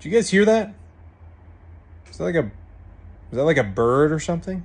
Did you guys hear that? Is that like a is that like a bird or something?